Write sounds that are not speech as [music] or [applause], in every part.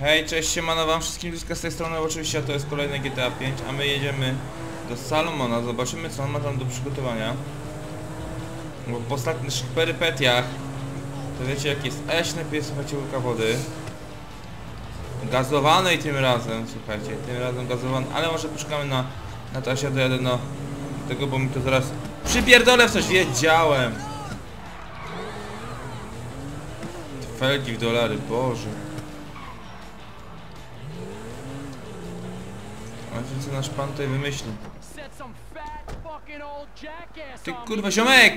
Hej, cześć, siemano wam wszystkim bliska z tej strony, oczywiście to jest kolejne GTA 5, a my jedziemy do Salomona, zobaczymy co on ma tam do przygotowania. Bo po ostatnich perypetiach, to wiecie jak jest, się napiję, słuchajcie, łyka wody. Gazowanej tym razem, słuchajcie, tym razem gazowanej, ale może poczekamy na, na to, aż ja dojadę do tego, bo mi to zaraz przypierdolę w coś, wiedziałem. Felgi w dolary, Boże. A wiem co nasz pan tutaj wymyśli. Set some fat fucking old jackass Ty kurwa ziomek!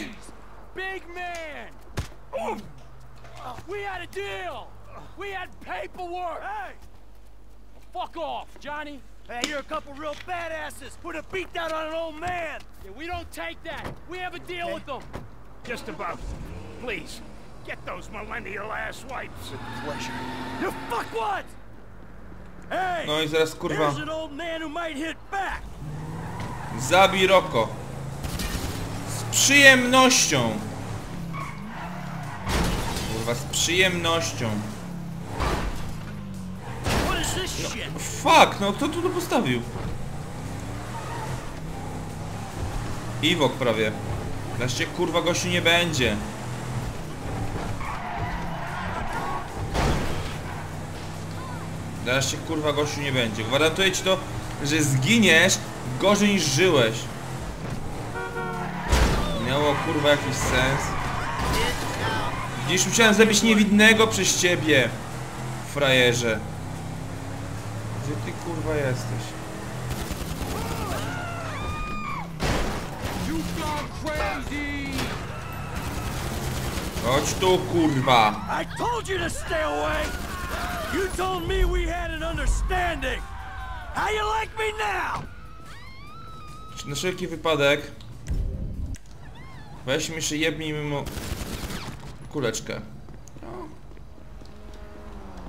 Big man! We had a deal! We had paperwork! Hey! Fuck off, Johnny! Hey, you're a couple real badasses. Put a beat down on an old man. Yeah, we don't take that! We have a deal with them! Just about. Please, get those millennial ass wipes. Pleasure. You fuck Hey, No i zaraz kurwa zabij Roko. Z przyjemnością. Kurwa z przyjemnością. Shit? Fuck, no kto tu to postawił? Iwok prawie. Wreszcie kurwa gościu nie będzie. Teraz się kurwa gościu nie będzie. Gwarantuję ci to, że zginiesz gorzej niż żyłeś. Miało kurwa jakiś sens. Widzisz, musiałem zabić niewidnego przez ciebie. Frajerze. Gdzie ty kurwa jesteś? Chodź tu kurwa. I told you to stay away. You told me we had an understanding. How you like me now? Na wszelki wypadek Weźmy jeszcze jebnijmy mu kuleczkę no.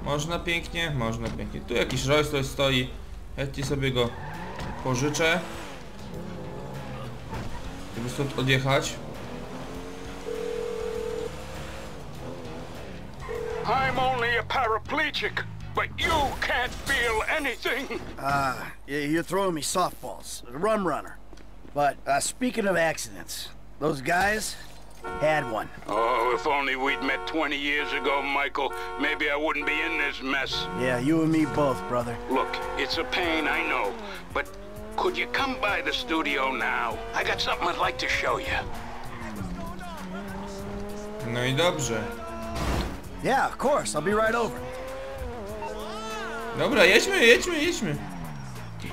Można pięknie, można pięknie Tu jakiś Rolls stoi ci sobie go pożyczę Żeby stąd odjechać I'm only a paraplegic, but you can't feel anything. [laughs] Ah, y- you're throwing me softballs. Rum runner. But uh, speaking of accidents, those guys had one. Oh, if only we'd met 20 years ago, Michael, maybe I wouldn't be in this mess. Yeah, you and me both, brother. Look, it's a pain, I know, but could you come by the studio now? I got something I'd like to show you. No i dobrze Yeah, of course. I'll be right over. Dobra, jedźmy, jedźmy, jedźmy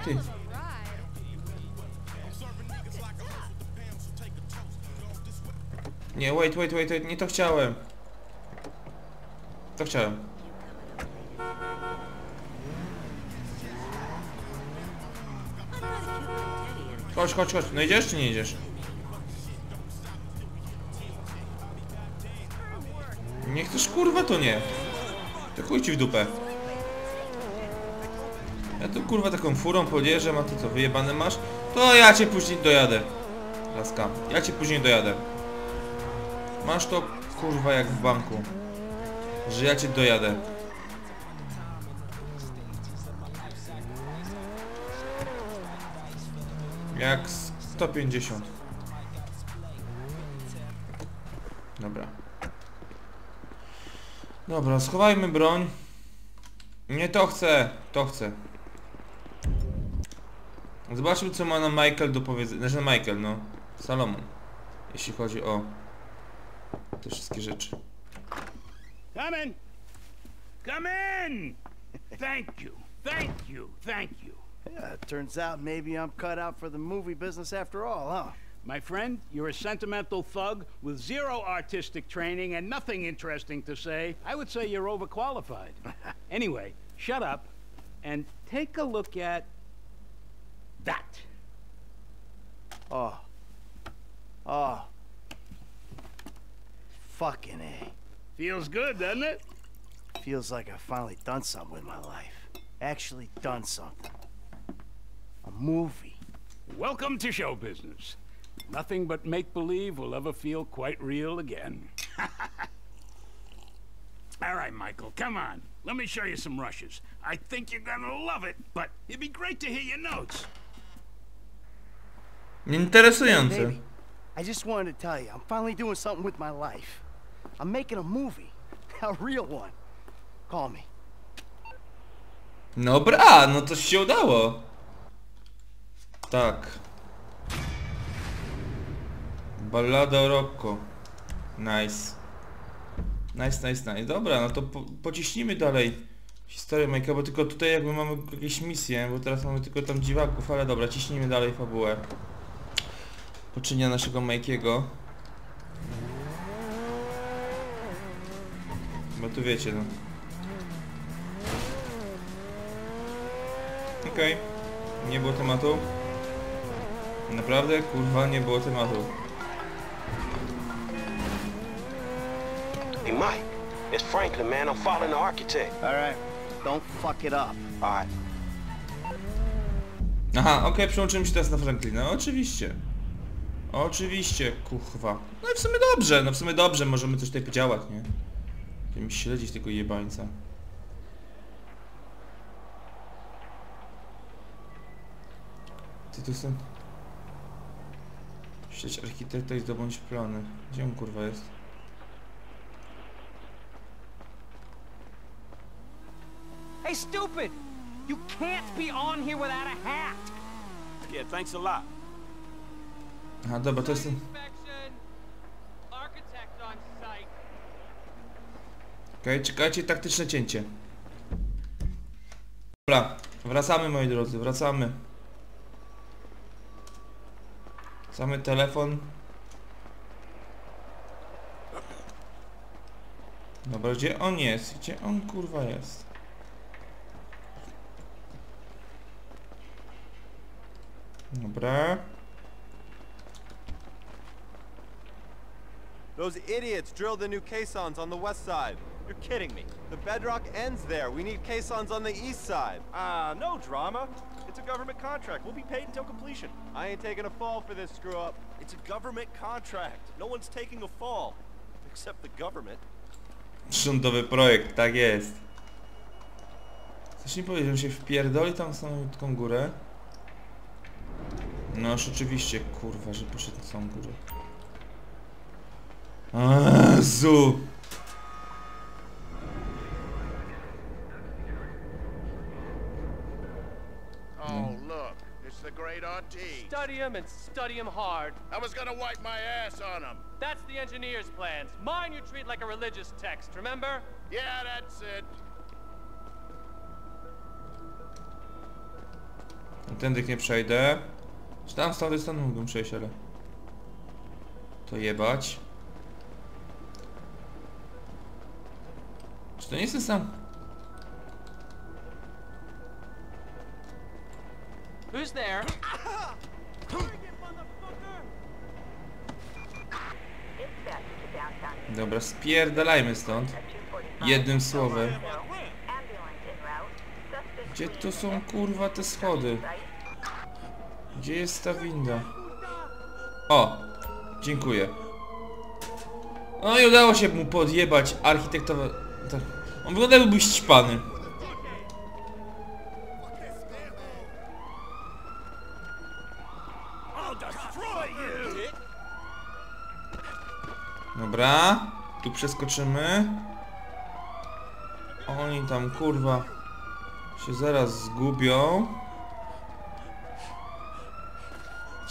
Ty Nie, wait, wait, wait, wait, nie to chciałem To chciałem Chodź, chodź, chodź, no idziesz czy nie idziesz? Nie chcesz kurwa to nie. To chuj ci w dupę. Ja tu kurwa taką furą podjeżdżam, a ty co, wyjebane masz? To ja cię później dojadę Laska, ja cię później dojadę. Masz to kurwa jak w banku Że ja cię dojadę. Jak 150 Dobra Dobra, schowajmy broń Nie to chcę, to chcę Zobaczmy co ma nam Michael do powiedzenia, znaczy Michael, no Salomon Jeśli chodzi o te wszystkie rzeczy Come in. Come in. Thank you. Thank you. Thank you. Yeah, it turns out maybe I'm cut out for the movie business after all, huh? My friend, you're a sentimental thug with zero artistic training and nothing interesting to say. I would say you're overqualified. [laughs] anyway, shut up and take a look at that. Oh. Oh. Fucking A. Feels good, doesn't it? Feels like I've finally done something with my life. Actually done something. A movie. Welcome to show business. Nothing but make believe will ever feel quite real again. [laughs] All right, Michael, come on. Let me show you some rushes. I think you're gonna love it, but it'd be great to hear your notes. Interesujące. Baby, I just wanted to tell you, I'm finally doing something with my life. I'm making a movie. [laughs] A real one. Call me. No bra, no to się udało. Tak. Ballada o. Nice. Nice, nice, nice. Dobra, no to po, pociśnijmy dalej historię Majka, bo tylko tutaj jakby mamy jakieś misje, bo teraz mamy tylko tam dziwaków, ale dobra, ciśnijmy dalej fabułę. Poczynia naszego Majkiego. Bo tu wiecie, no. Okej. Nie było tematu. Naprawdę, kurwa, nie było tematu. Hey, Mike, it's Franklin, man. I'm following the architect. All right. Don't fuck it up. All right. Aha, okej, przełączymy się teraz na Franklina. Oczywiście. Oczywiście, kurwa. No i w sumie dobrze, no w sumie dobrze, możemy coś tutaj podziałać, nie? Będziemy śledzić tego jebańca. Ty tu są... Śledź architekta i zdobądź plany. Gdzie on kurwa jest? Hey, stupid! You can't be on here without a hat! Yeah, thanks a lot. Aha, dobra, to jest. Okej, czekajcie, taktyczne cięcie. Dobra, wracamy moi drodzy, wracamy. Wracamy telefon. Dobra, gdzie on jest? Gdzie on kurwa jest? Dobra. Those idiots drilled the new caissons on the west side. You're kidding me. The bedrock ends there. We need caissons on the east side. Ah, no drama. It's a government contract. We'll be paid until completion. I ain't taking a fall for this screw up. It's a government contract. No one's taking a fall. Except the government. Rządowy projekt, tak jest. Coś mi powiedzieć, że się wpierdoli tam w samą górę. No rzeczywiście, kurwa, że poszedł na samą górę. Jezu! Oh, look. It's the great Ortiz. Study him and study him hard. I was gonna wipe my ass on him. That's the engineer's plans. Mine you treat like a religious text, remember? Yeah, that's it. Tędy nie przejdę. Czy tam tamtej strony mógłbym przejść, ale... To jebać. Czy to nie jest ten sam? Who's there? Dobra, spierdalajmy stąd. Jednym słowem. Gdzie tu są kurwa te schody? Gdzie jest ta winda? O! Dziękuję. No i udało się mu podjebać architektowe... Tak. On wygląda jakby ścipany. Dobra. Tu przeskoczymy. Oni tam kurwa się zaraz zgubią.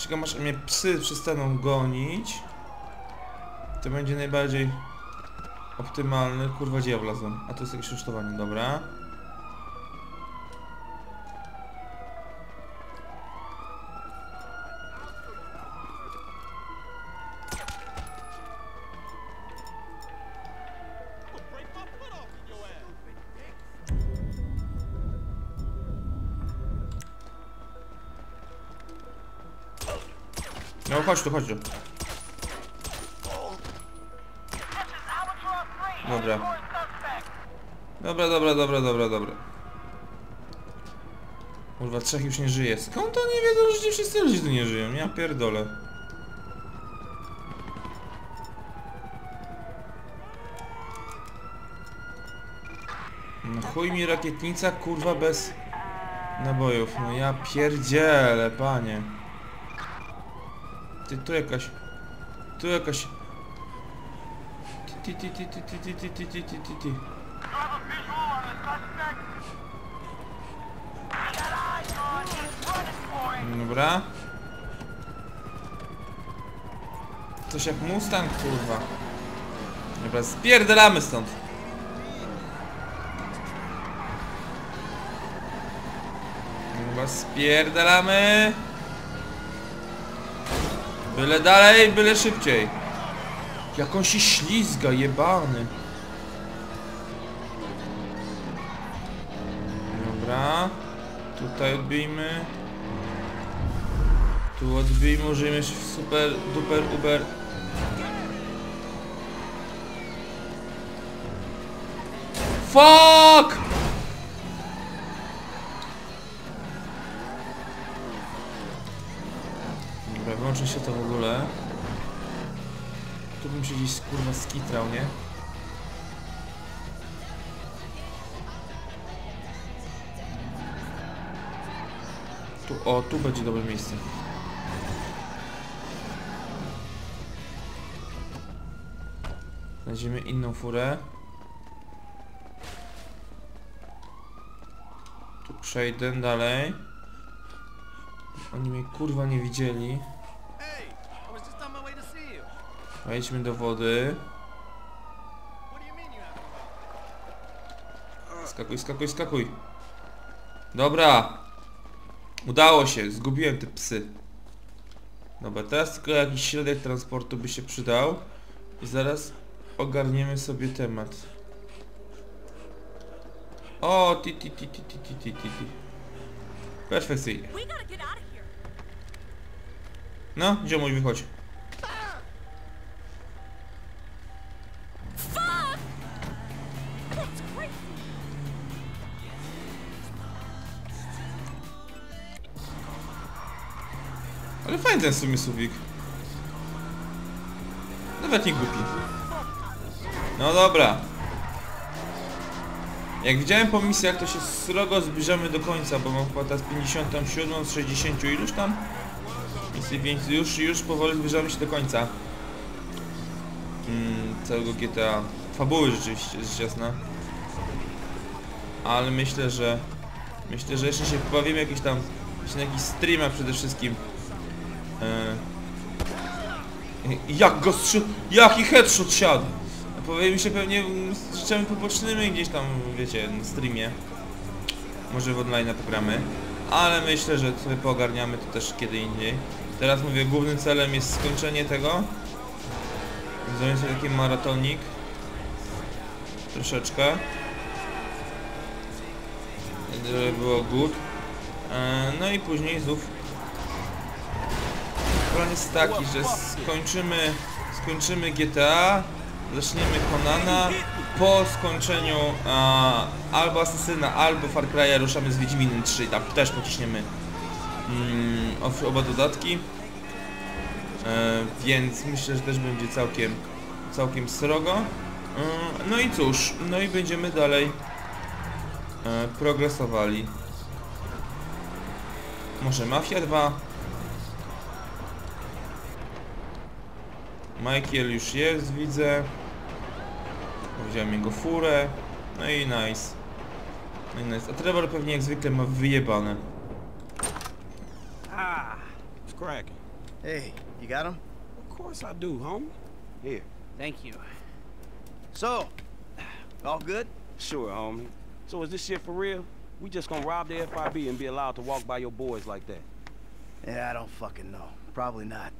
Czekam aż mnie psy przestaną gonić. To będzie najbardziej optymalny. Kurwa gdzie ja wlazłem? A to jest jakieś rusztowanie, dobra. Chodź tu, chodź tu. Dobra. Dobra, dobra, dobra, dobra, dobra. Kurwa, trzech już nie żyje. Skąd oni wiedzą, że ci wszyscy ludzie tu nie żyją? Ja pierdolę. chuj mi rakietnica, kurwa, bez nabojów. No ja pierdzielę, panie. Ty, tu jakaś... Tu jakaś... Ty, ty, ty, ty, ty, ty, ty, ty, ty, ty, ty, ty. Dobra. Coś jak Mustang, kurwa. Dobra, spierdalamy stąd. Chyba spierdalamy. Byle dalej, byle szybciej. Jak on się ślizga, jebany. Dobra. Tutaj odbijmy. Tu odbijmy, użyjmy super, duper, uber. Fuck! Dobra, wyłączę się to w ogóle. Tu bym się gdzieś kurwa skitrał, nie? Tu, o, tu będzie dobre miejsce. Znajdziemy inną furę. Tu przejdę dalej. Oni mnie kurwa nie widzieli. Hey, I was just on my way to see you. Wejdźmy do wody. Skakuj, skakuj, skakuj. Dobra. Udało się, zgubiłem te psy. Dobra, teraz tylko jakiś środek transportu by się przydał. I zaraz ogarniemy sobie temat. O, ti ti ti ti ti ti ti ti ti. Perfekcyjnie. No, ziomuś wychodź. Ten w sumie suwik. Nawet nie głupi. No dobra. Jak widziałem po misjach, to się srogo zbliżamy do końca, bo mam chyba teraz 57 z 60 iluś tam? Misji, więc już, już powoli zbliżamy się do końca. Mm, całego GTA. Fabuły rzeczywiście, rzecz jasna. Ale myślę, że... Myślę, że jeszcze się pobawimy jakieś tam... Jeszcze na jakiś streamach przede wszystkim. E, jak go strzel... Jaki headshot siadł! Powiem się pewnie z rzeczami pobocznymi gdzieś tam, wiecie, na streamie. Może w online pogramy. Ale myślę, że sobie poogarniamy to też kiedy indziej. Teraz mówię, głównym celem jest skończenie tego. Zrobię sobie taki maratonik. Troszeczkę. Żeby było good. E, No i później znów plan jest taki, że skończymy, skończymy GTA, zaczniemy Konana, po skończeniu a, albo Asasyna, albo Far Cry'a ruszamy z Wiedźminem 3, tam też pociśniemy mm, ob- oba dodatki. E, więc myślę, że też będzie całkiem, całkiem srogo. E, no i cóż, no i będziemy dalej e, progresowali. Może Mafia 2? Michael już jest, widzę. Wziąłem jego furę. No i nice. No i nice. A Trevor pewnie jak zwykle ma wyjebane. Ah, it's cracking. Hey, you got him? Of course I do, homie. Here. Thank you. So, all good? Sure, homie. So is this shit for real? We just gonna rob the FIB and be allowed to walk by your boys like that? Yeah, I don't fucking know. Probably not.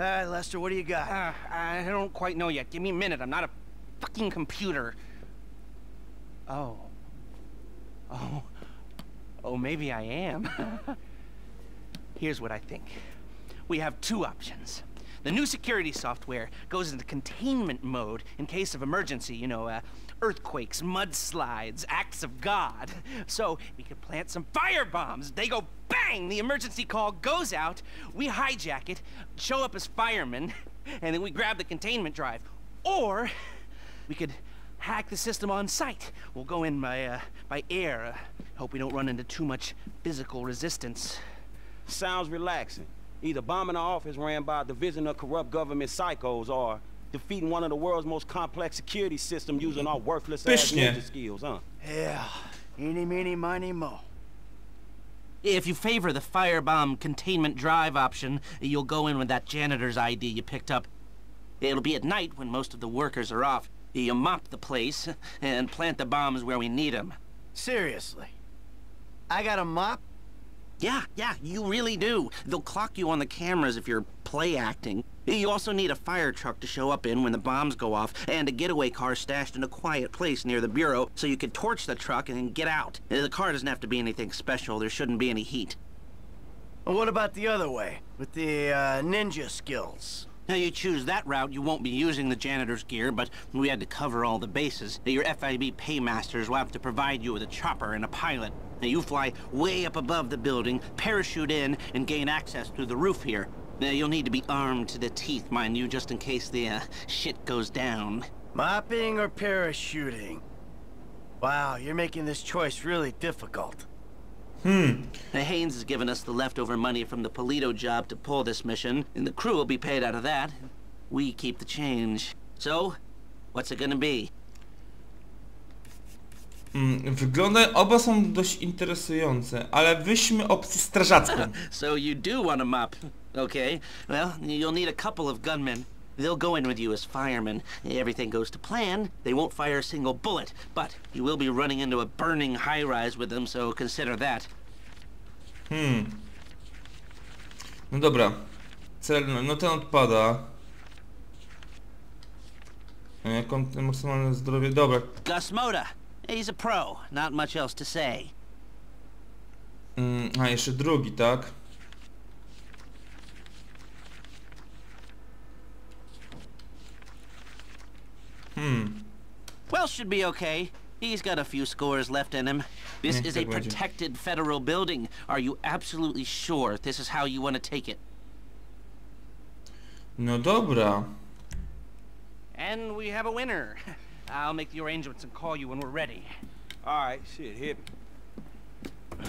All right, Lester, what do you got? Uh, I don't quite know yet. Give me a minute. I'm not a fucking computer. Oh. Oh. Oh, maybe I am. [laughs] Here's what I think. We have two options. The new security software goes into containment mode in case of emergency, you know, uh, earthquakes, mudslides, acts of God. So we could plant some fire bombs. They go bang! The emergency call goes out. We hijack it, show up as firemen, and then we grab the containment drive. Or we could hack the system on site. We'll go in by, uh, by air. Uh, hope we don't run into too much physical resistance. Sounds relaxing. Either bombing an office ran by a division of corrupt government psychos or defeating one of the world's most complex security systems using our worthless ass ninja skills, huh? Yeah. Eeny, meeny, miny, mo. If you favor the firebomb containment drive option, you'll go in with that janitor's ID you picked up. It'll be at night when most of the workers are off. You mop the place and plant the bombs where we need them. Seriously. I got a mop? Yeah, yeah, you really do. They'll clock you on the cameras if you're play acting. You also need a fire truck to show up in when the bombs go off, and a getaway car stashed in a quiet place near the bureau so you can torch the truck and get out. The car doesn't have to be anything special. There shouldn't be any heat. Well, what about the other way? With the, uh, ninja skills? Now you choose that route, you won't be using the janitor's gear, but we had to cover all the bases. Your FIB paymasters will have to provide you with a chopper and a pilot. Now you fly way up above the building, parachute in, and gain access through the roof here. Now you'll need to be armed to the teeth, mind you, just in case the uh, shit goes down. Mopping or parachuting? Wow, you're making this choice really difficult. Hmm. Now, Haynes has given us the leftover money from the Polito job to pull this mission, and the crew will be paid out of that. We keep the change. So, what's it gonna be? Mm, wygląda, oba są dość interesujące, ale wyśmy opcję strażacką. [laughs] So you do want a mop. Okay, well, you'll need a couple of gunmen. They'll go in with you as firemen. Everything goes to plan. They won't fire a single bullet, but you will be running into a burning high-rise with them, so consider that. Hmm. No dobra. Cel, no, ten odpada. On maksymalne zdrowie? Dobra. Gus Moda. He's a pro. Not much else to say. Mm, a jeszcze drugi, tak? Hmm. Welsh should be okay. He's got a few scores left in him. This is a protected federal building. Are you absolutely sure this is how you want to take it? No dobra. And we have a winner. [laughs] I'll make the arrangements and call you when we're ready. Alright, shit, hit me.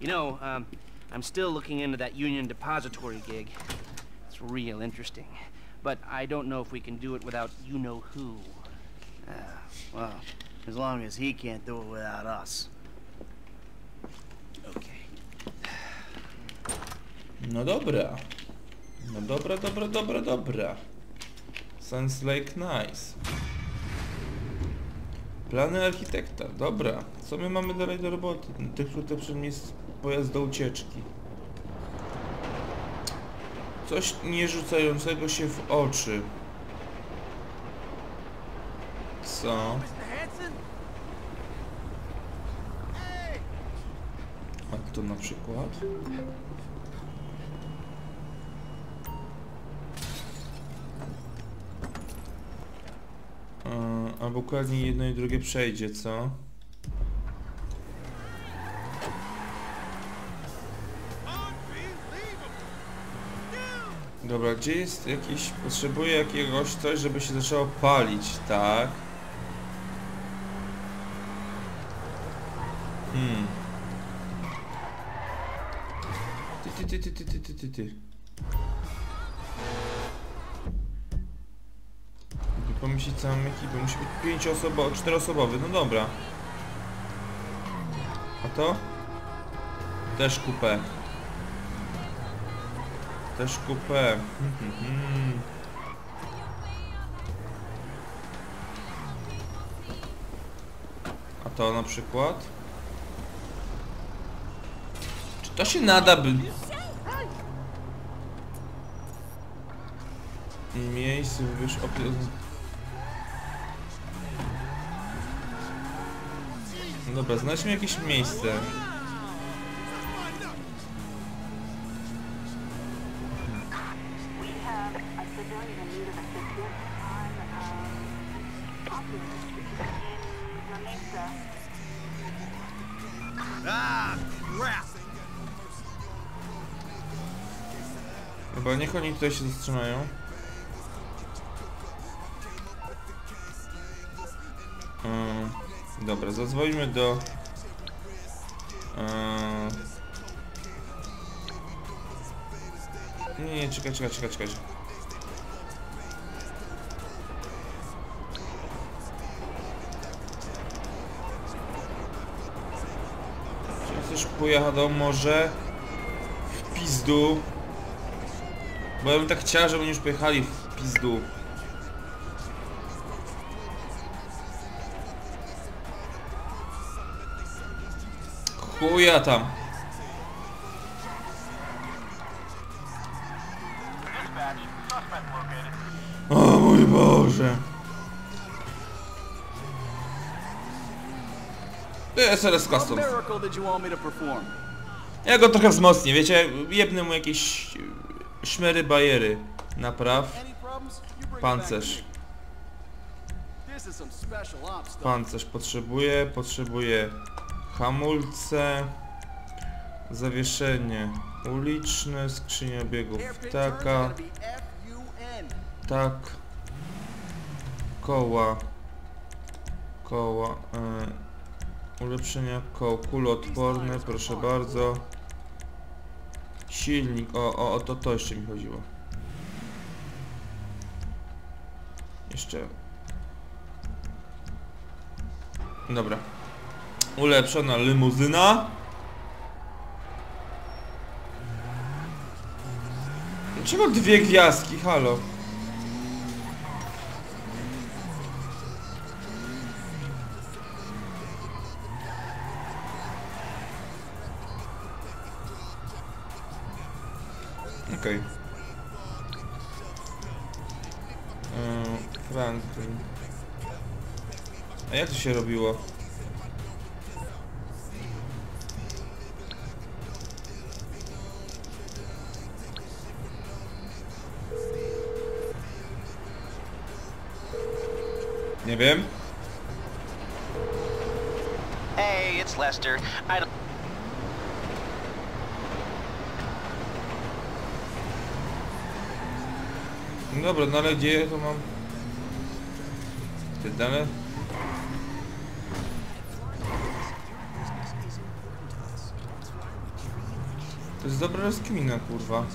You know, um, I'm still looking into that Union Depository gig. It's real interesting. But I don't know if we can do it without you-know-who. Ah, well, as long as he can't do it without us. Okay. No dobra. No dobra, dobra, dobra, dobra. Sounds like nice. Plany architekta, dobra. Co my mamy dalej do roboty? Tych tutaj jest pojazd do ucieczki. Coś nie rzucającego się w oczy. Co? A to na przykład? Albo ukradnij jedno i drugie przejdzie, co? Dobra, gdzie jest jakiś... Potrzebuję jakiegoś coś, żeby się zaczęło palić, tak? Hmm. Ty, ty, ty, ty, pomyśleć całą ekipę, musi być pięcioosobowy, czteroosobowy, no dobra. A to? Też kupę. Też kupę. A to na przykład? Czy to się nada by... Wybierz opcję... No Dobra, znajdźmy jakieś miejsce. Ah, niech oni tutaj się zatrzymają. Dobra, zadzwonimy do... Eee... Nie, nie, czekaj, czekaj, czekaj, czekaj. Coś pojechało może w pizdu? Bo ja bym tak chciał, żeby oni już pojechali w pizdu. Chuja tam. O mój Boże. To jest to perform? Ja go trochę wzmocnię, wiecie? Jebnę mu jakieś szmery bajery. Napraw. Pancerz. Pancerz potrzebuję, potrzebuję hamulce, zawieszenie uliczne, skrzynia biegów ptaka, tak, koła, koła, e, ulepszenia koł, kuloodporne, proszę bardzo, silnik, o, o, o to, to jeszcze mi chodziło. Jeszcze Dobra. Ulepszona limuzyna. Dlaczego dwie gwiazdki? Halo. Okej. Eee, Franklin. A jak to się robiło? Dobra, no ale gdzie ja to mam? Te dane? To jest dobra rozkmina, kurwa.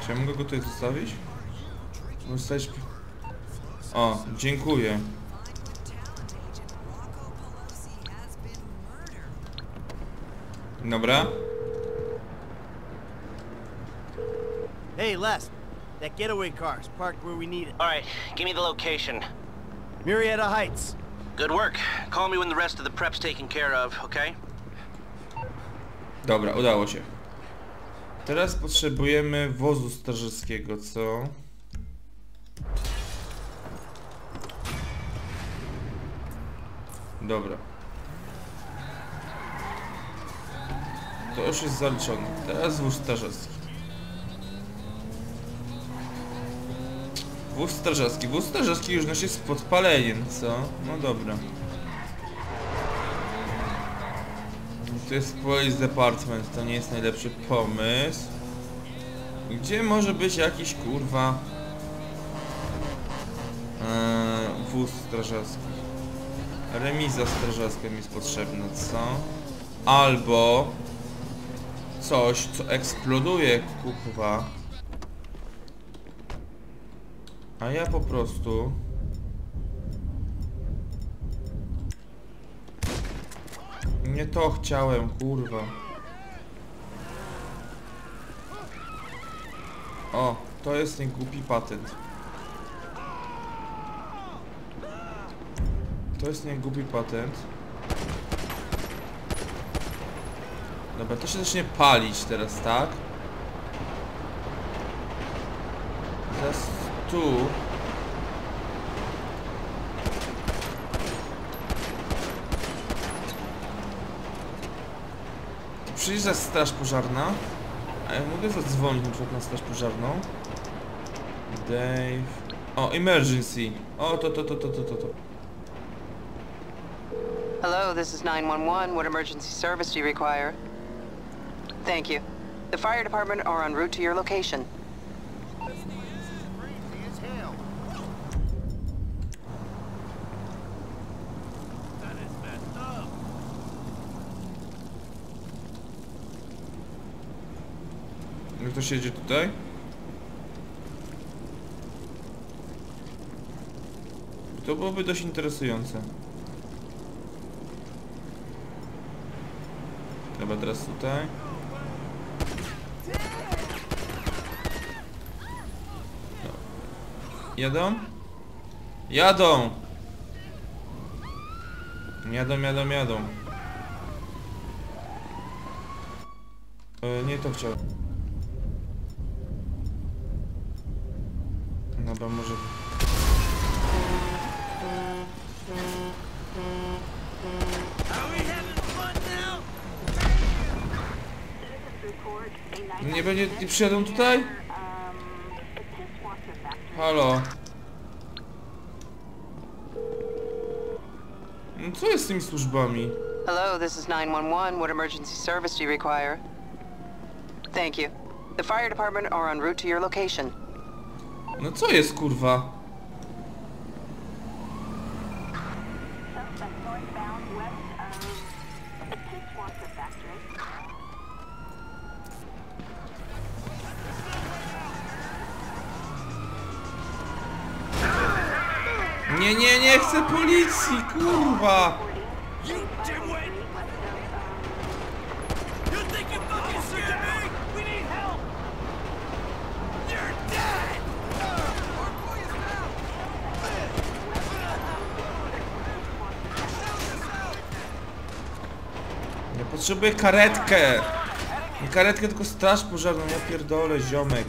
Czy ja mogę go tutaj zostawić? Mogę zostawić... O, dziękuję. Dobra. Hey, Les. That getaway car's parked where we need it. All right, give me the location. Murrieta Heights. Good work. Call me when the rest of the prep's taken care of, okay? Dobra, udało się. Teraz potrzebujemy wozu strażackiego, co? Dobra. To już jest zaliczone. Teraz wóz strażacki. Wóz strażacki. Wóz strażacki już nosi z podpaleniem, co? No dobra. To jest Police Department, to nie jest najlepszy pomysł. Gdzie może być jakiś kurwa eee, wóz strażacki? Remiza strażacka mi jest potrzebna, co? Albo coś, co eksploduje, kurwa. A ja po prostu Nie to chciałem, kurwa. O, to jest ten głupi patent. To jest głupi patent. Dobra, to się zacznie palić teraz, tak? Teraz tu. Przyjeżdża straż pożarna. A ja mogę zadzwonić na przykład na straż pożarną. Dave. O, emergency. O, to, to, to, to, to, to, to. Hello, this is 911. What emergency service do you require? Thank you. The fire department are en route to your location. Jak to siedzi tutaj? To byłoby dość interesujące. Dobra, teraz tutaj. Jadą? Jadą! Jadą, jadą, jadą. E, nie to chciałem. Dobra, może... będzie... nie przyjadą tutaj? Halo? No co jest z tymi służbami? Hello, this is 911. What emergency service do you require? Thank you. The fire department are en route to your location. No co jest kurwa? Nie, nie, nie chcę policji, kurwa! Ja potrzebuję karetkę! Nie karetkę, tylko straż pożarną, ja pierdolę, ziomek.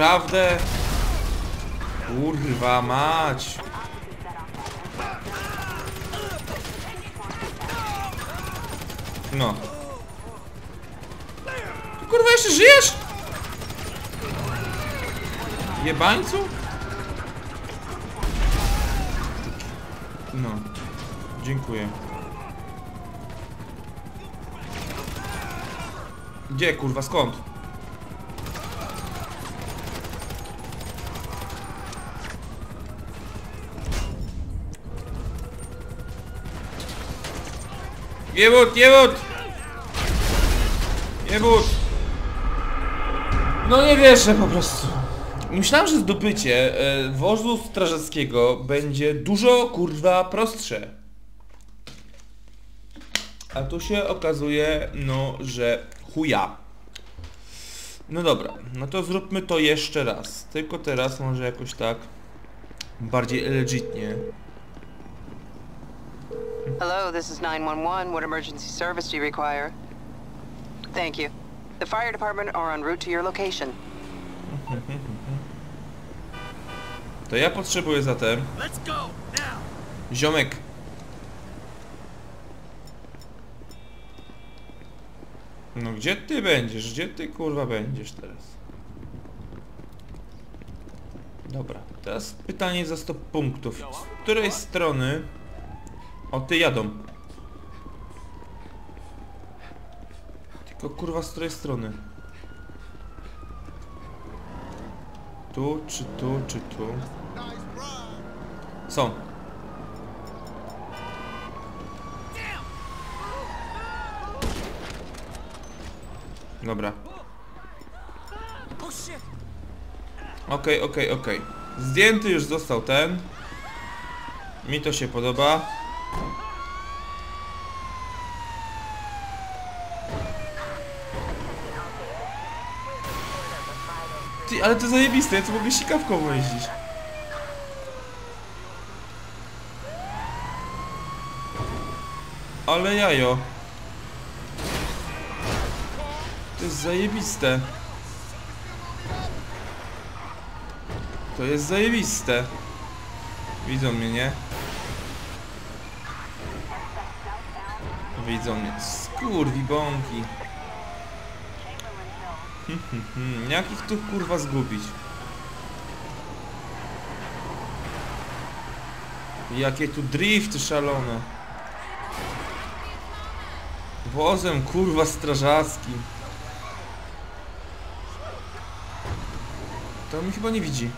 Naprawdę? Kurwa mać! No. Ty kurwa jeszcze żyjesz? Jebańcu? No. Dziękuję. Gdzie kurwa, skąd? Jebut, jebut! Jebut! No nie wierzę po prostu. Myślałem, że zdobycie e, wozu strażackiego będzie dużo kurwa prostsze. A tu się okazuje, no, że chuja. No dobra, no to zróbmy to jeszcze raz. Tylko teraz może jakoś tak bardziej legitnie. Hello, this is 911. What emergency service do you require? Thank you. The fire department are en route to your location. [laughs] To ja potrzebuję zatem Let's go, now! Ziomek. No gdzie ty będziesz? Gdzie ty kurwa będziesz teraz? Dobra, teraz pytanie za 100 punktów. Z której strony... O, ty jadą. Tylko kurwa z której strony? Tu, czy tu, czy tu? Są. Dobra. Okej, okej, okej. Zdjęty już został ten. Mi to się podoba. Ty, ale to zajebiste, ja tu mogę sikawką jeździć. Ale jajo. To jest zajebiste. To jest zajebiste. Widzą mnie, nie? Widzą mnie. Skurwi. [laughs] Jak ich tu kurwa zgubić? Jakie tu drifty szalone. Wozem kurwa strażackim. To mi chyba nie widzi.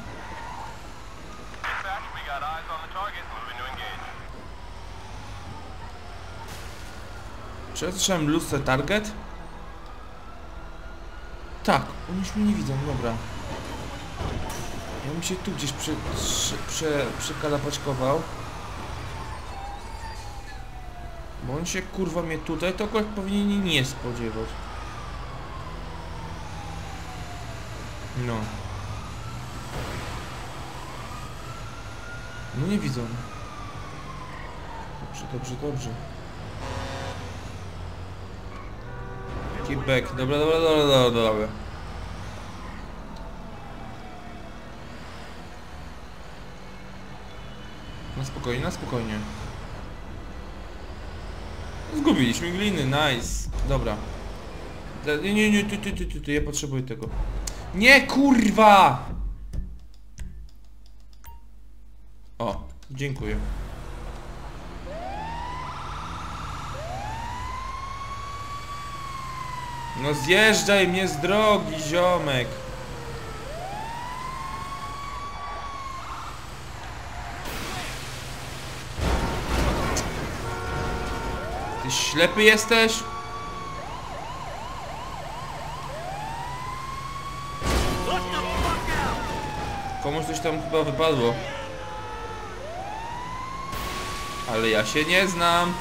Czy ja lustrze target? Tak, oni już mnie nie widzą, dobra. Ja bym się tu gdzieś prze, prze, przekalapaczkował. Bo on się kurwa mnie tutaj, to akurat powinien nie spodziewać. No. No nie widzą. Dobrze, dobrze, dobrze. Keep back. Dobra, dobra, dobra, dobra, dobra. Na spokojnie, na spokojnie. Zgubiliśmy gliny, nice. Dobra. Nie, nie, nie, ty, ty, ty, ty, ty, ja potrzebuję tego. Nie, kurwa! O, dziękuję. No zjeżdżaj mnie z drogi, ziomek. Ty ślepy jesteś? Komuś coś tam chyba wypadło. Ale ja się nie znam.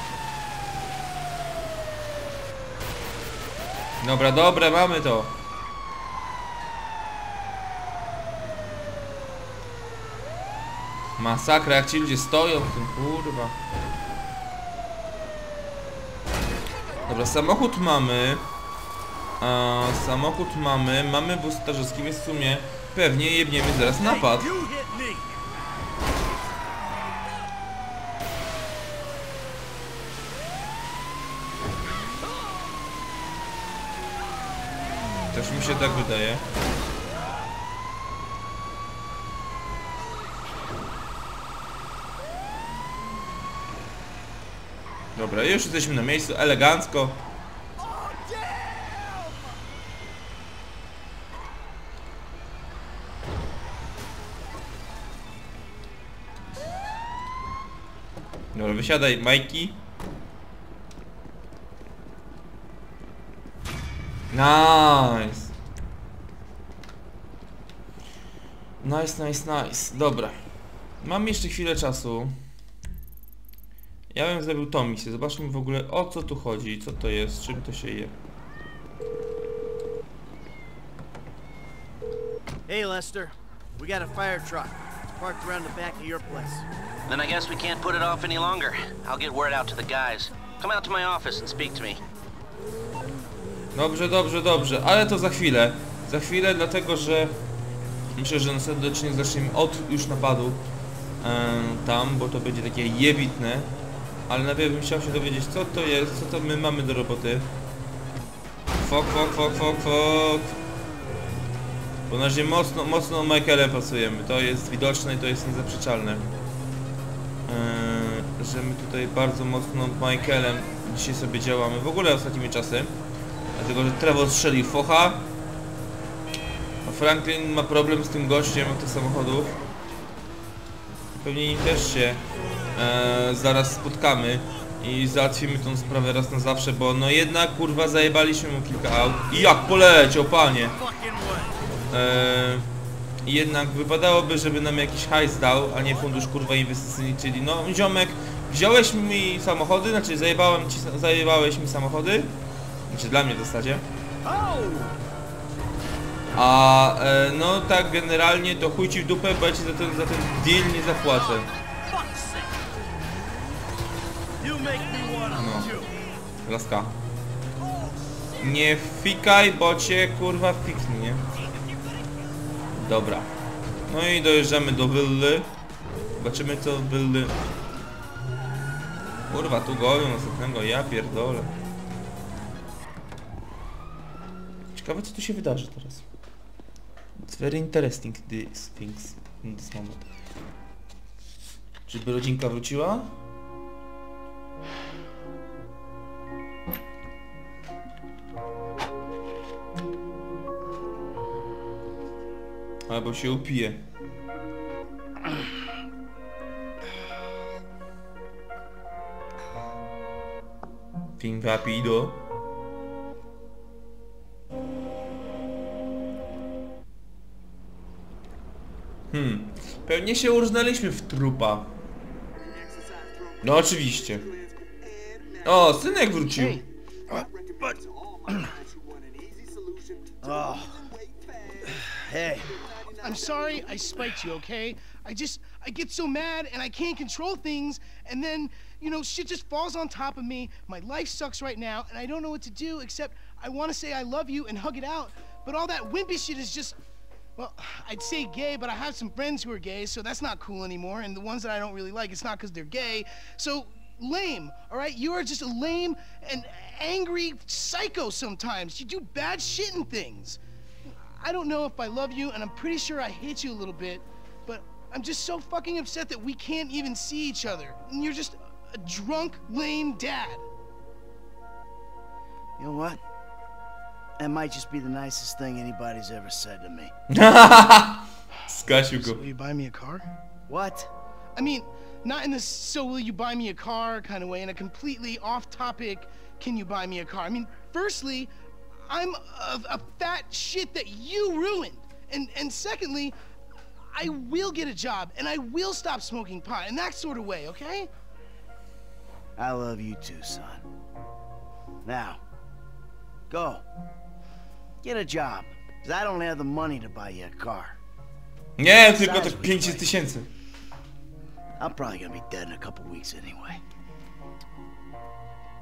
Dobra, dobra, mamy to. Masakra, jak ci ludzie stoją w tym, kurwa. Dobra, samochód mamy. A, samochód mamy, mamy wóz strażacki, więc w sumie pewnie jebniemy zaraz napad. Też mi się tak wydaje. Dobra, już jesteśmy na miejscu, elegancko. Dobra, wysiadaj, Majki. Nice. Nice, nice, nice. Dobra. Mam jeszcze chwilę czasu. Ja bym zrobił tą misję. Zobaczmy w ogóle o co tu chodzi, co to jest, czym to się je. Hey, Lester. We got a fire truck. It's parked around the back of your place. Then I guess we can't put it off any longer. I'll get word out to the guys. Come out to my office and speak to me. Dobrze, dobrze, dobrze, ale to za chwilę. Za chwilę, dlatego że myślę, że serdecznie zaczniemy od już napadu tam, bo to będzie takie jebitne. Ale najpierw bym chciał się dowiedzieć, co to jest, co to my mamy do roboty. Fok, fok, fok, fok, fok. Bo na razie mocno, mocno Michaelem pracujemy. To jest widoczne i to jest niezaprzeczalne. Eee, że my tutaj bardzo mocno Michaelem dzisiaj sobie działamy. W ogóle ostatnimi czasy. Dlatego, że Trevor strzelił focha. Franklin ma problem z tym gościem od tych samochodów. Pewnie nim też się e, zaraz spotkamy i załatwimy tą sprawę raz na zawsze, bo no jednak kurwa zajebaliśmy mu kilka aut. I jak poleciał, panie! E, jednak wypadałoby, żeby nam jakiś hajs dał, a nie fundusz kurwa inwestycyjny, czyli no ziomek, wziąłeś mi samochody, znaczy zajebałem ci, zajebałeś mi samochody, znaczy dla mnie w zasadzie. A e, no tak generalnie to chuj ci w dupę, bo ja ci za ten, za ten deal nie zapłacę. No. Laska. Nie fikaj, bo cię kurwa fiknie, nie? Dobra. No i dojeżdżamy do willy. Zobaczymy co willy Kurwa, tu gonią następnego, ja pierdolę. Ciekawe co tu się wydarzy teraz. It's very interesting these things in this moment. Czyżby rodzinka wróciła? Albo się upije. Fin rapido. Hmm. Pewnie się urżnęliśmy w trupa. No oczywiście. O, synek wrócił. Oh. Hey. I'm sorry I spiked you, okay? I just, I get so mad and I can't control things, and then, you know, shit just falls on top of me. My life sucks right now, and I don't know what to do except I want to say I love you and hug it out, but all that wimpy shit is just. Well, I'd say gay, but I have some friends who are gay, so that's not cool anymore. And the ones that I don't really like, it's not because they're gay. So, lame, all right? You are just a lame and angry psycho sometimes. You do bad shit and things. I don't know if I love you, and I'm pretty sure I hate you a little bit, but I'm just so fucking upset that we can't even see each other. And you're just a drunk, lame dad. You know what? That might just be the nicest thing anybody's ever said to me. [laughs] Zgasił go. So will you buy me a car? What? I mean, not in this so will you buy me a car kind of way, in a completely off topic, can you buy me a car? I mean, firstly, I'm a, a fat shit that you ruined. And and secondly, I will get a job and I will stop smoking pot in that sort of way, okay? I love you too, son. Now, go. Get a job. Because I don't have the money to buy you a car. Nie, tylko te 5 tysięcy. I'm probably gonna be dead in a couple weeks anyway.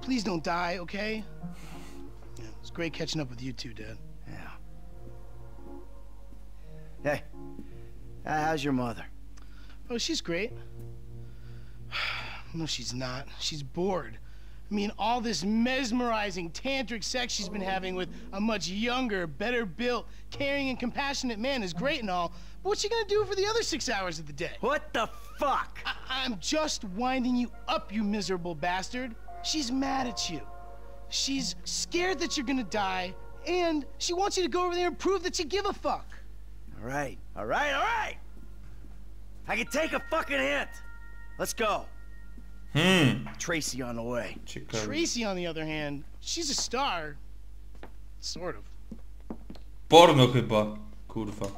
Please don't die, okay? Yeah, it's great catching up with you two, Dad. Yeah. Hey, uh, how's your mother? Oh, she's great. [sighs] No, she's not. She's bored. I mean, all this mesmerizing tantric sex she's been having with a much younger, better built, caring, and compassionate man is great and all. But what's she gonna do for the other six hours of the day? What the fuck? I- I'm just winding you up, you miserable bastard. She's mad at you. She's scared that you're gonna die, and she wants you to go over there and prove that you give a fuck. All right, all right, all right. I can take a fucking hint. Let's go. Hmm. Tracy on the way. Ciekawe. Tracy, on the other hand, she's a star. Sort of. Porno chyba. Kurwa.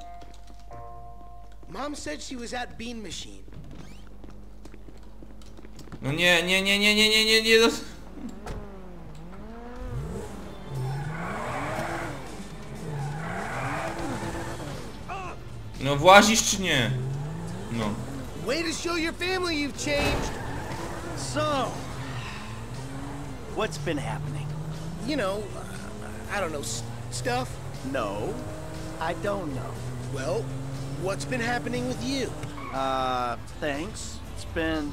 Mom said she was at Bean Machine. No nie, nie, nie, nie, nie, nie, nie, nie. dos- No włazisz czy nie? No. Way to show your family you've changed. So, what's been happening? You know, uh, I don't know, stuff. No, I don't know. Well, what's been happening with you? Uh, thanks. It's been.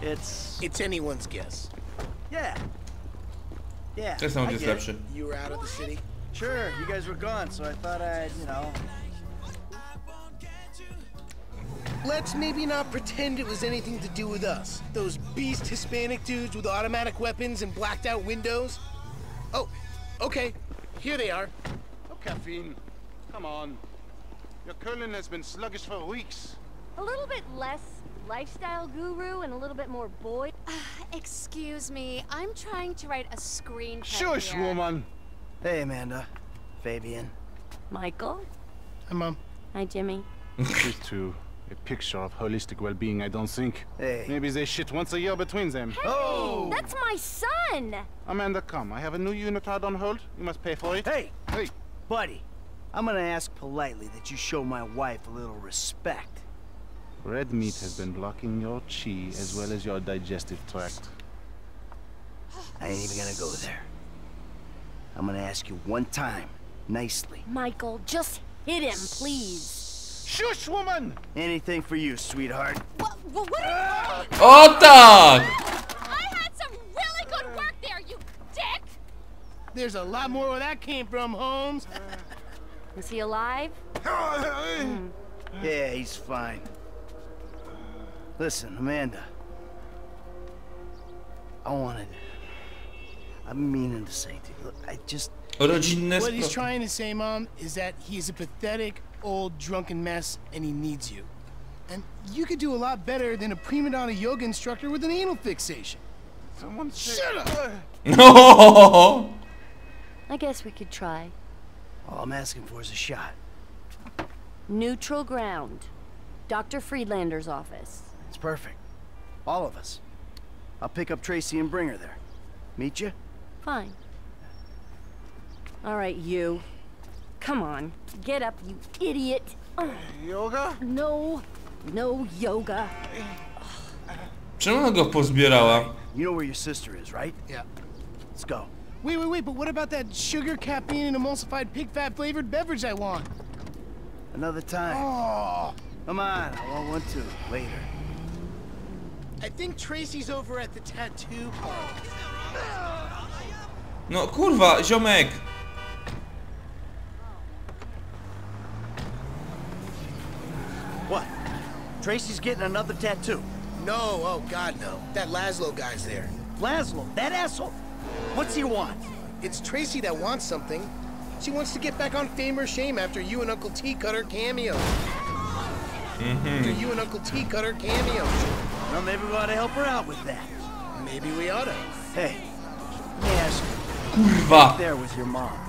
It's. It's anyone's guess. Yeah. Yeah. Ten no I jest get it. lepszy. You were out of the city. Sure, you guys were gone, so I thought I'd, you know. Let's maybe not pretend it was anything to do with us. Those beast Hispanic dudes with automatic weapons and blacked out windows. Oh, okay. Here they are. Oh, caffeine. Come on. Your curling has been sluggish for weeks. A little bit less lifestyle guru and a little bit more boy. [sighs] Excuse me, I'm trying to write a screenplay. Shush, here. woman. Hey, Amanda. Fabian. Michael. Hi, Mom. Hi, Jimmy. These two. A picture of holistic well-being, I don't think. Hey. Maybe they shit once a year between them. Oh! That's my son. Amanda, come. I have a new unitard on hold. You must pay for it. Hey, Hey. buddy. I'm gonna ask politely that you show my wife a little respect. Red meat has been blocking your chi as well as your digestive tract. I ain't even gonna go there. I'm gonna ask you one time, nicely. Michael, just hit him, please. Shush, woman! Anything for you, sweetheart. What, what, are you... Oh, dog! I had some really good work there, you dick! There's a lot more where that came from, Holmes. [laughs] Is he alive? [laughs] Yeah, he's fine. Listen, Amanda. I wanted... I'm meaning to say to you, I just... What he's trying to say, Mom, is that he's a pathetic, old, drunken mess, and he needs you. And you could do a lot better than a prima donna yoga instructor with an anal fixation. Someone Shut up! No! [laughs] I guess we could try. All I'm asking for is a shot. Neutral ground. Dr. Friedlander's office. It's perfect. All of us. I'll pick up Tracy and bring her there. Meet you? Fine. All right, you. Come on. Get up, you idiot. Yoga? No. No yoga. Czemu ona go pozbierała? You know where your sister is, right? Yeah. Let's go. Wait, wait, wait, but what about that sugar, caffeine, and emulsified pig fat flavored beverage I want? Another time. Oh. Come on, I want one too. Later. I think Tracy's over at the tattoo parlor. No kurwa, ziomek! What? Tracy's getting another tattoo. No, oh god no. That Laszlo guy's there. Laszlo, that asshole. What's he want? It's Tracy that wants something. She wants to get back on Fame or Shame after you and Uncle T cut her cameo. Mm-hmm. After you and Uncle T cut her cameo. Well, maybe we ought to help her out with that. Maybe we ought to. Hey, let me ask you. Kurwa! There was your mom.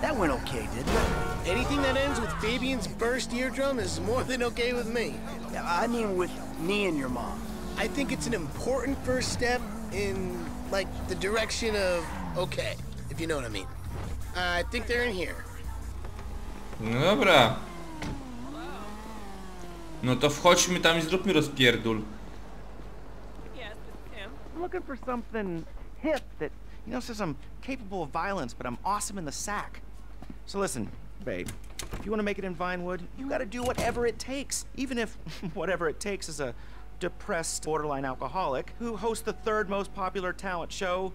That went okay, didn't it? Anything that ends with Fabian's burst eardrum is more than okay with me. Yeah, I mean with me and your mom. I think it's an important first step in, like, the direction of okay, if you know what I mean. I think they're in here. No dobra. No to wchodźmy tam i zróbmy rozpierdul. I'm looking for something hip that, you know, says I'm capable of violence, but I'm awesome in the sack. So listen, babe, if you want to make it in Vinewood, you got to do whatever it takes, even if [laughs] whatever it takes is a depressed borderline alcoholic who hosts the third most popular talent show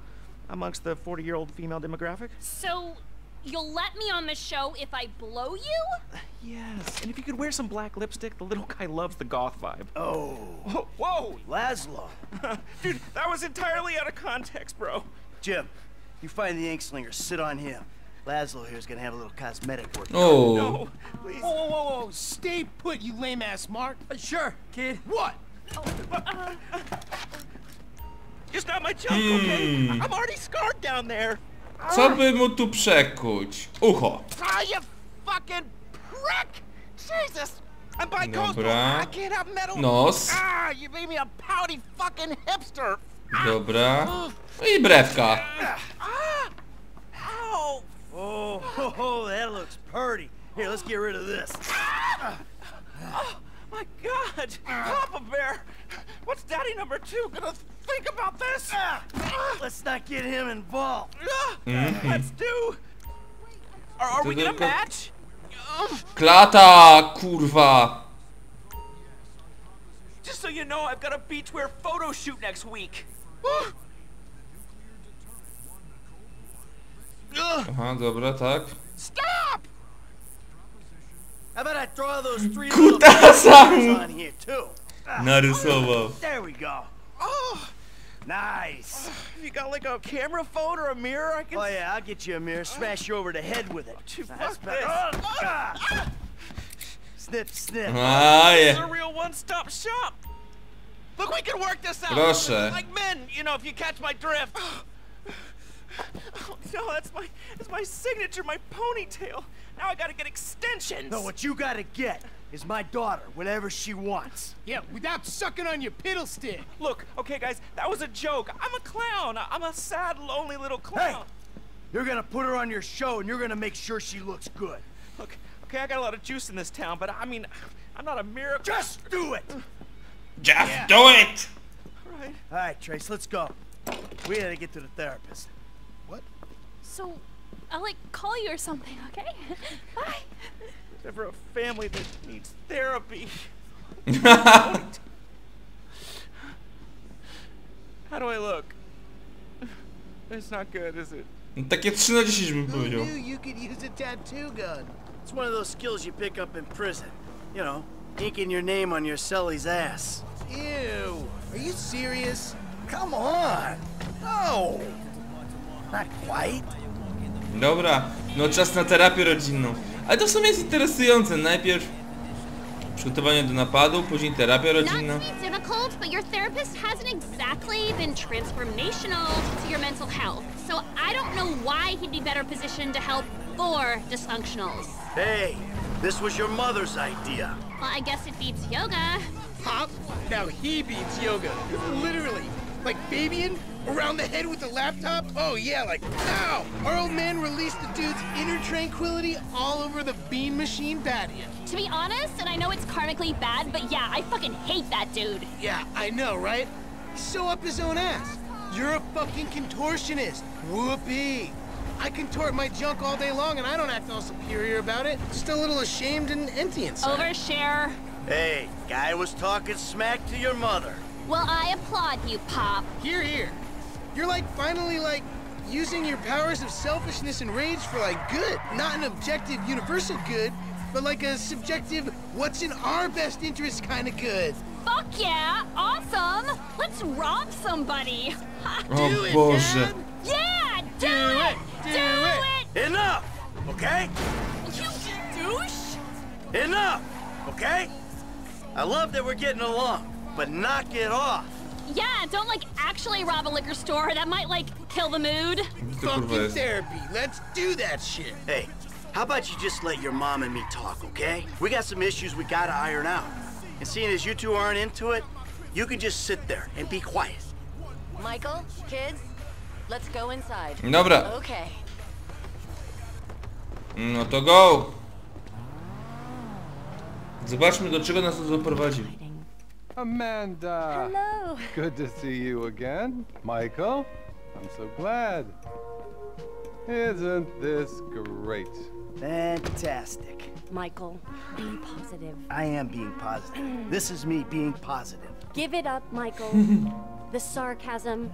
amongst the 40-year-old female demographic. So, you'll let me on the show if I blow you? [sighs] Yes, and if you could wear some black lipstick, the little guy loves the goth vibe. Oh. [laughs] Whoa, whoa! Laszlo. [laughs] Dude, that was entirely out of context, bro. Jim, you find the ink slinger, sit on him. Laszlo here's gonna have a little cosmetic work. done. Oh. No, please. Whoa, whoa, whoa, whoa. Stay put, you lame ass Mark. sure, kid. What? [laughs] Just not my junk, okay? Hmm. I'm already scarred down there. Co by mu tu przekuć? Ucho. Ah, you fucking prick! Jesus! I'm bi-coastal. Dobra. I can't have metal. Nos. Ah, you made me a pouty fucking hipster. Dobra. No i brewka. Ow! Oh, ho, [laughs] ho, that looks pretty. Here, let's get rid of this. Oh, my God! Papa Bear! What's Daddy number two gonna think about this? Ah, Let's not get him involved. Ah, Mhm. Let's do. Are, are we gonna tylko- match? Klata, kurwa. Just so you know, I've got a beachwear photo shoot next week. Aha, dobra, tak. Stop! How about I draw those three little Kutasa! on here too? Ah, Narysował. There we go. Oh, Nice. you got like a camera phone or a mirror I can. Oh yeah, I'll get you a mirror, smash you over the head with it. Dude, That's fuck better. this. Ah. Snip, snip. A This is je. a real one-stop shop. Look, we can work this out. Proszę. Like men, you know, if you catch my drift. [gasps] Oh, [laughs] no, that's my that's my signature, my ponytail. Now I gotta get extensions. No, what you gotta get is my daughter, whatever she wants. Yeah, without sucking on your piddle stick. Look, okay, guys, that was a joke. I'm a clown. I'm a sad, lonely little clown. Hey, You're gonna put her on your show and you're gonna make sure she looks good. Look, okay, I got a lot of juice in this town, but I mean, I'm not a miracle. Just do it! Just do it! All right. All right, Trace, let's go. We gotta get to the therapist. So, I'll like call you or something, okay? [laughs] Bye. There's ever a family that needs therapy. [laughs] How do I look? It's not good, is it? No, takie 3 na 10 bym Who powiedział. knew you could use a tattoo gun? It's one of those skills you pick up in prison. You know, inking your name on your celly's ass. Ew. Are you serious? Come on. No. Not quite. Dobra, no czas na terapię rodzinną. Ale to w sumie jest interesujące. Najpierw przygotowanie do napadu, później terapia rodzinna. So I don't know why he'd be better positioned to help four dysfunctionals. Hey, this was your mother's idea. Well, I guess it beats yoga. Pop, now he beats yoga. Literally. Like Fabian? Around the head with the laptop? Oh yeah, like pow! Our old man released the dude's inner tranquility all over the bean machine patio. To be honest, and I know it's karmically bad, but yeah, I fucking hate that dude. Yeah, I know, right? He's so up his own ass. You're a fucking contortionist. Whoopee. I contort my junk all day long and I don't act all superior about it. Just a little ashamed and empty inside. Overshare. Hey, guy was talking smack to your mother. Well, I applaud you, Pop. Here, here. You're like finally like using your powers of selfishness and rage for like good. Not an objective universal good, but like a subjective what's in our best interest kind of good. Fuck yeah! Awesome! Let's rob somebody! [laughs] Oh, o Boże. Yeah! Do, it! Do, it! Enough! Okay? You douche! Enough! Okay? I love that we're getting along, but knock it off. Yeah, don't like actually rob a liquor store. That might like kill the mood. Fucking therapy. Let's do that shit. Hey, how about you just let your mom and me talk, okay? We got some issues we gotta iron out. And seeing as you two aren't into it, you can just sit there and be quiet. Michael, kids, let's go inside. Dobra. Okay. No to go! Zobaczmy do czego nas to doprowadzi. Amanda! Hello. Good to see you again. Michael, I'm so glad. Isn't this great? Fantastic. Michael, be positive. I am being positive. [clears throat] This is me being positive. Give it up, Michael. [laughs] the sarcasm.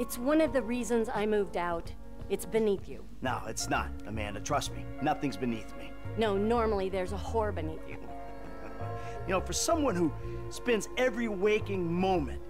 It's one of the reasons I moved out. It's beneath you. No, it's not, Amanda. Trust me. Nothing's beneath me. No, normally there's a whore beneath you. [laughs] You know, for someone who spends every waking moment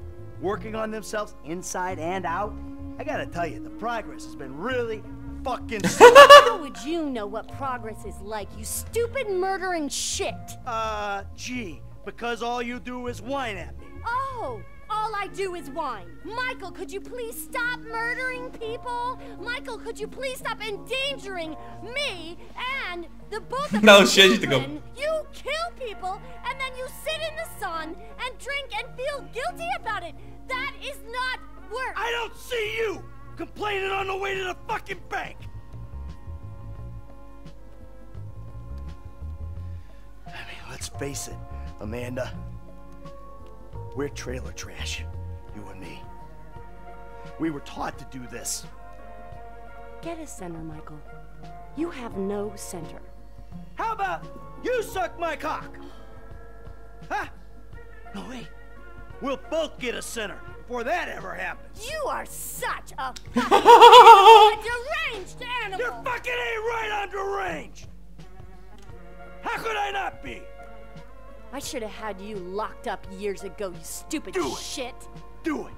working on themselves inside and out, I gotta tell you, the progress has been really fucking [laughs] slow. How would you know what progress is like, you stupid murdering shit? Uh, gee, because all you do is whine at me. Oh, all I do is whine. Michael, could you please stop murdering people? Michael, could you please stop endangering me and the both of [laughs] No, your siedzi go. children? You kill people and then you sit in the sun and drink and feel guilty about it. That is not work. I don't see you complaining on the way to the fucking bank. I mean, let's face it, Amanda. We're trailer trash, you and me. We were taught to do this. Get a center, Michael. You have no center. How about you suck my cock? Huh? No, way. We'll both get a center before that ever happens. You are such a [laughs] fucking deranged animal. You're fucking ain't right on deranged. How could I not be? I should have had you locked up years ago, you stupid Do it. shit. Do it.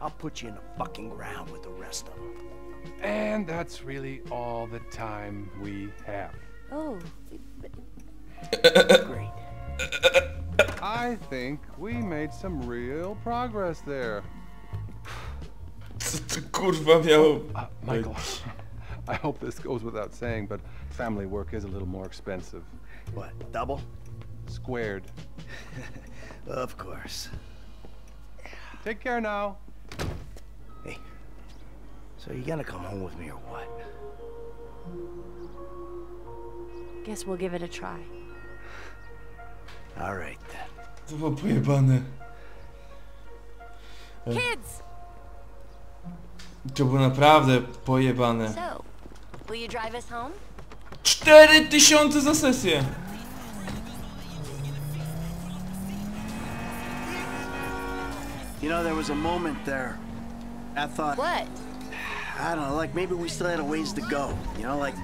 I'll put you in the fucking ground with the rest of them. And that's really all the time we have. Oh, [coughs] Great. I think we made some real progress there. Co to kurwa miało Uh, Michael, [laughs] I hope this goes without saying, but family work is a little more expensive. What, double? Squared. [laughs] Of course. Take care now. Hey, so you gonna come home with me or what? guess we'll give it a try. All right then. To było pojebane. Kids! To było naprawdę pojebane. So, will you drive us home? 4000 za sesję! You know, there was a moment there. I thought. What? I don't know, like maybe we still had a ways to go. You know, like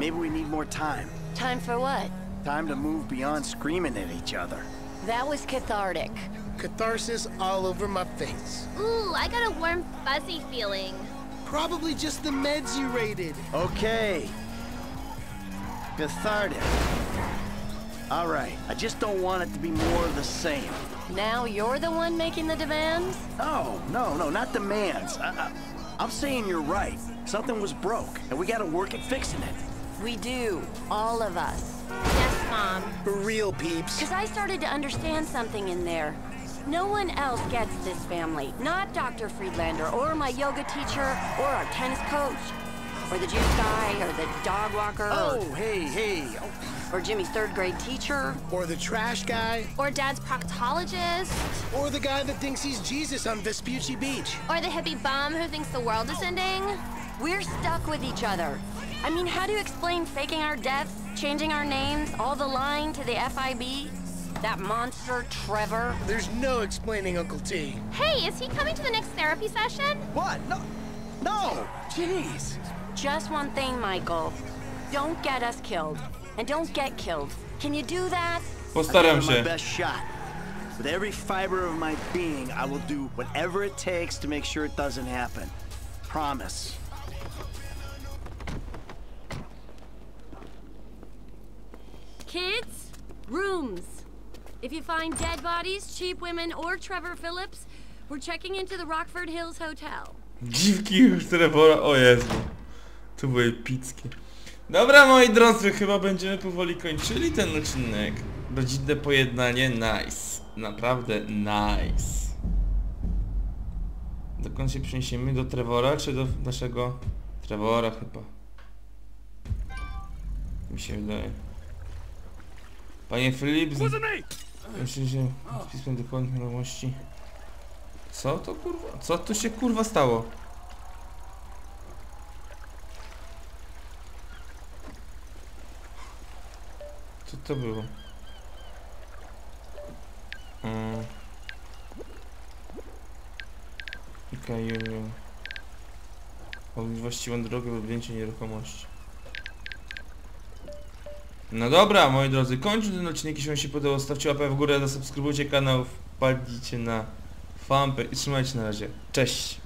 maybe we need more time. Time for what? Time to move beyond screaming at each other. That was cathartic. Catharsis all over my face. Ooh, I got a warm, fuzzy feeling. Probably just the meds you raided. Okay. Cathartic. All right, I just don't want it to be more of the same. Now you're the one making the demands? No, no, no, not demands. I, I, I'm saying you're right. Something was broke, and we gotta work at fixing it. We do. All of us. Yes, Mom. For real, peeps. Because I started to understand something in there. No one else gets this family. Not Dr. Friedlander, or my yoga teacher, or our tennis coach, or the juice guy, or the dog walker, Oh, or, hey, hey. Oh, or Jimmy's third grade teacher. Or the trash guy. Or Dad's proctologist. Or the guy that thinks he's Jesus on Vespucci Beach. Or the hippie bum who thinks the world is ending. We're stuck with each other. I mean, how do you explain faking our deaths, changing our names, all the lying to the FIB? That monster, Trevor? There's no explaining Uncle T. Hey, is he coming to the next therapy session? What? No, no. Jeez. Just one thing, Michael. Don't get us killed. And don't get killed. Can you do that? Postaram I'll give it się. my best shot. With every fiber of my being, I will do whatever it takes to make sure it doesn't happen. Promise. Kids, rooms. If you find dead bodies, cheap women, or Trevor Phillips, we're checking into the Rockford Hills Hotel. Dziwki już Trevora, o Jezu. To było epickie. Dobra moi drodzy, chyba będziemy powoli kończyli ten odcinek. Rodzinne pojednanie, nice. Naprawdę nice. Dokąd się przeniesiemy? Do Trevora, czy do naszego... Trevora chyba. Mi się wydaje. Panie Philips... Myślę, że pismem dokładnych wiadomości. Co to kurwa? Co tu się kurwa stało? Co to było? Mm. Okej, okay, właściwą drogę w objęciu nieruchomości. No dobra, moi drodzy, kończę ten odcinek, jeśli wam się podobał, stawcie łapę w górę, zasubskrybujcie kanał, wpadnijcie na fanpage i trzymajcie na razie. Cześć!